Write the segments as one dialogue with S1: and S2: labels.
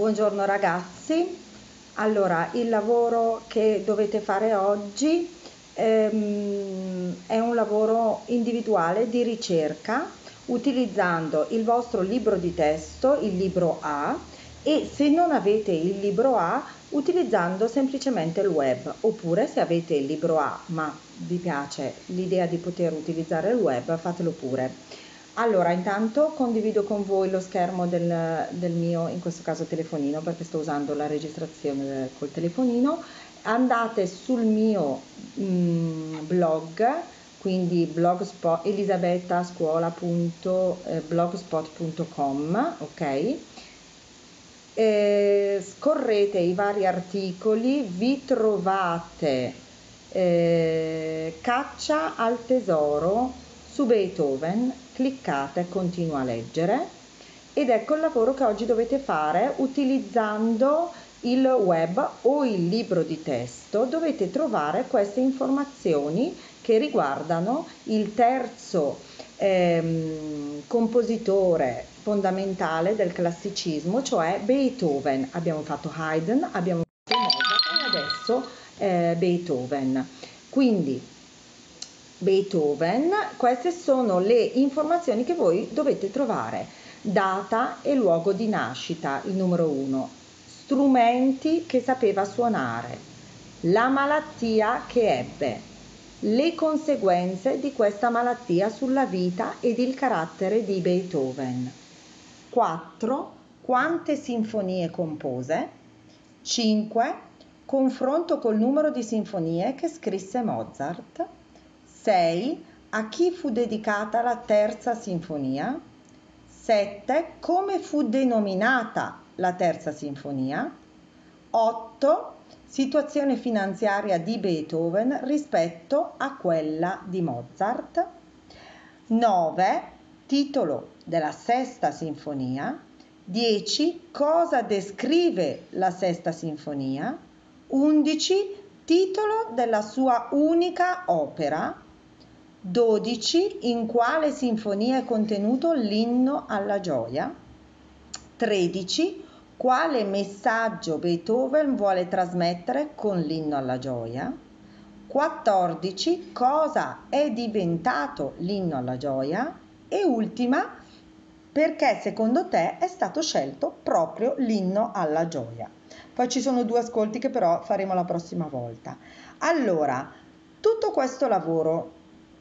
S1: Buongiorno ragazzi, allora il lavoro che dovete fare oggi ehm, è un lavoro individuale di ricerca utilizzando il vostro libro di testo, il libro A e se non avete il libro A utilizzando semplicemente il web oppure se avete il libro A ma vi piace l'idea di poter utilizzare il web fatelo pure. Allora, intanto condivido con voi lo schermo del, del, mio, in questo caso telefonino, perché sto usando la registrazione col telefonino. Andate sul mio mh, mm, blog, quindi blogspot, elisabettascuola.blogspot.com, ok? Eh, scorrete i vari articoli, vi trovate eh, Caccia al tesoro su Beethoven cliccate continua a leggere ed ecco il lavoro che oggi dovete fare utilizzando il web o il libro di testo dovete trovare queste informazioni che riguardano il terzo ehm, compositore fondamentale del classicismo, cioè Beethoven. Abbiamo fatto Haydn, abbiamo fatto Mozart e adesso eh, Beethoven. Quindi Beethoven, queste sono le informazioni che voi dovete trovare. Data e luogo di nascita, il numero uno. Strumenti che sapeva suonare. La malattia che ebbe. Le conseguenze di questa malattia sulla vita ed il carattere di Beethoven. 4. Quante sinfonie compose? 5. Confronto col numero di sinfonie che scrisse Mozart. 6. A chi fu dedicata la terza sinfonia? 7. Come fu denominata la terza sinfonia? 8. Situazione finanziaria di Beethoven rispetto a quella di Mozart. 9. Titolo della sesta sinfonia. 10. Cosa descrive la sesta sinfonia? 11. Titolo della sua unica opera. 12. In quale sinfonia è contenuto l'inno alla gioia? 13. Quale messaggio Beethoven vuole trasmettere con l'inno alla gioia? 14. Cosa è diventato l'inno alla gioia? E ultima, perché secondo te è stato scelto proprio l'inno alla gioia? Poi ci sono due ascolti che però faremo la prossima volta. Allora, tutto questo lavoro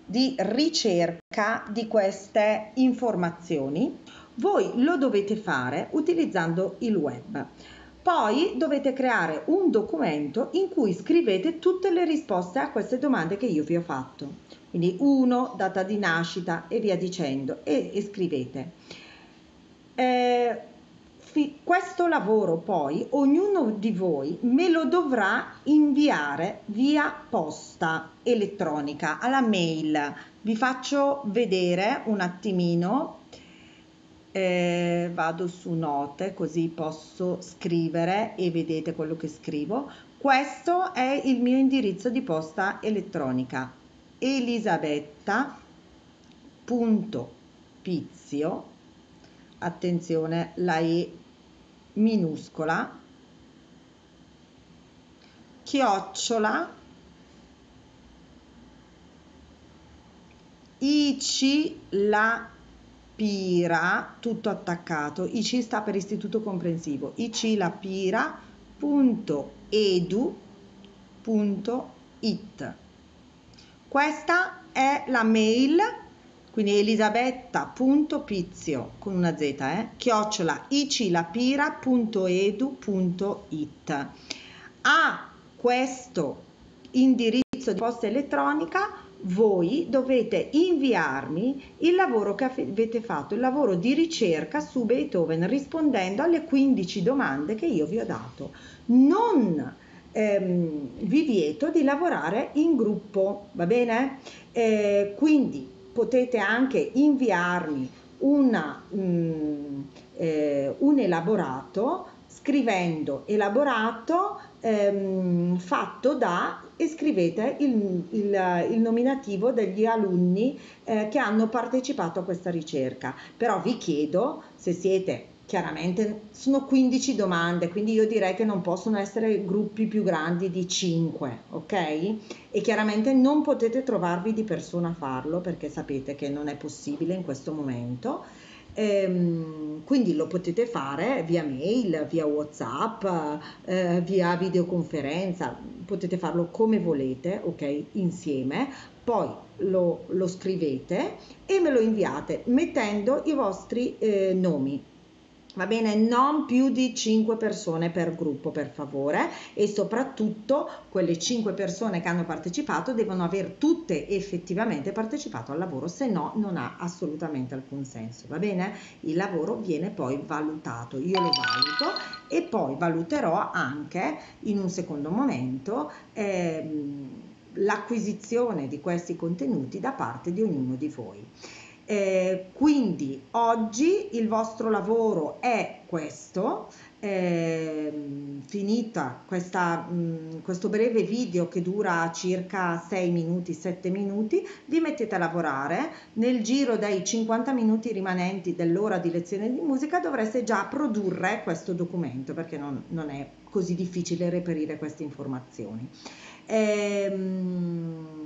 S1: di ricerca di queste informazioni, voi lo dovete fare utilizzando il web. Poi dovete creare un documento in cui scrivete tutte le risposte a queste domande che io vi ho fatto. Quindi 1, data di nascita e via dicendo e, e scrivete. Eh, questo lavoro poi ognuno di voi me lo dovrà inviare via posta elettronica alla mail. Vi faccio vedere un attimino. Eh, vado su note così posso scrivere e vedete quello che scrivo. Questo è il mio indirizzo di posta elettronica elisabetta.pizio attenzione la E minuscola chiocciola IC la Pira, tutto attaccato, IC sta per istituto comprensivo, IC la Pira punto edu punto it. Questa è la mail quindi elisabetta.pizio con una z eh, chiocciola icilapira.edu.it a questo indirizzo di posta elettronica voi dovete inviarmi il lavoro che avete fatto, il lavoro di ricerca su Beethoven rispondendo alle 15 domande che io vi ho dato. Non ehm, vi vieto di lavorare in gruppo, va bene? Eh, quindi potete anche inviarmi una, mm, eh, un elaborato scrivendo elaborato ehm, fatto da e scrivete il, il, il nominativo degli alunni eh, che hanno partecipato a questa ricerca. Però vi chiedo se siete chiaramente sono 15 domande, quindi io direi che non possono essere gruppi più grandi di 5, ok? E chiaramente non potete trovarvi di persona a farlo perché sapete che non è possibile in questo momento. Ehm, quindi lo potete fare via mail, via WhatsApp, eh, via videoconferenza, potete farlo come volete, ok? Insieme, poi lo, lo scrivete e me lo inviate mettendo i vostri eh, nomi va bene? Non più di 5 persone per gruppo per favore. E soprattutto quelle 5 persone che hanno partecipato devono aver tutte effettivamente partecipato al lavoro se no non ha assolutamente alcun senso va bene? Il lavoro viene poi valutato io lo valuto e poi valuterò anche in un secondo momento ehm, l'acquisizione di questi contenuti da parte di ognuno di voi eh, quindi oggi il vostro lavoro è questo, eh, finita questa, mh, mm, questo breve video che dura circa 6 minuti, 7 minuti, vi mettete a lavorare. Nel giro dei 50 minuti rimanenti dell'ora di lezione di musica dovreste già produrre questo documento perché non, non è così difficile reperire queste informazioni. Ehm,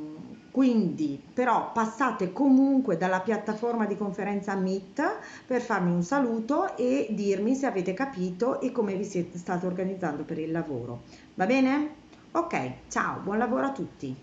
S1: quindi però passate comunque dalla piattaforma di conferenza Meet per farmi un saluto e dirmi se avete capito e come vi siete state organizzando per il lavoro. Va bene? Ok, ciao, buon lavoro a tutti.